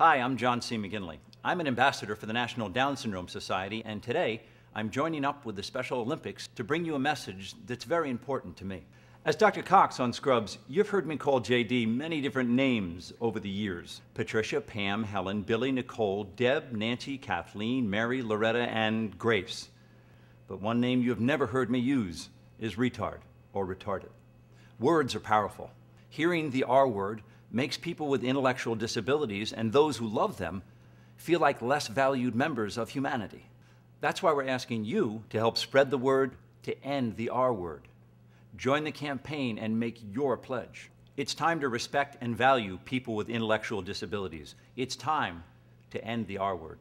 Hi, I'm John C. McGinley. I'm an ambassador for the National Down Syndrome Society, and today I'm joining up with the Special Olympics to bring you a message that's very important to me. As Dr. Cox on Scrubs, you've heard me call JD many different names over the years Patricia, Pam, Helen, Billy, Nicole, Deb, Nancy, Kathleen, Mary, Loretta, and Grace. But one name you have never heard me use is retard or retarded. Words are powerful. Hearing the R word makes people with intellectual disabilities and those who love them feel like less valued members of humanity. That's why we're asking you to help spread the word to end the R word. Join the campaign and make your pledge. It's time to respect and value people with intellectual disabilities. It's time to end the R word.